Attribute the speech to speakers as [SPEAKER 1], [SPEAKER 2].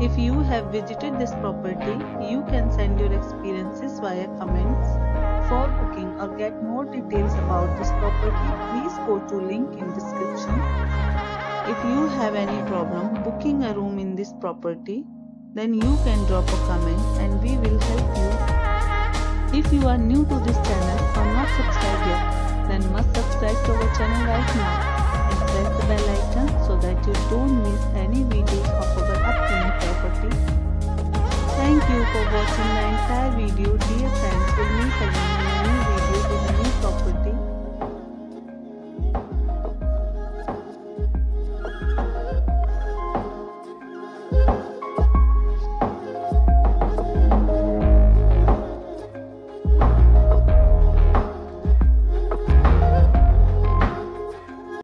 [SPEAKER 1] If you have visited this property, you can send your experiences via comments. For booking or get more details about this property, please go to link in description. If you have any problem booking a room in this property, then you can drop a comment and we will help you. If you are new to this channel or not subscribed yet, then must subscribe to our channel right now for watching the entire video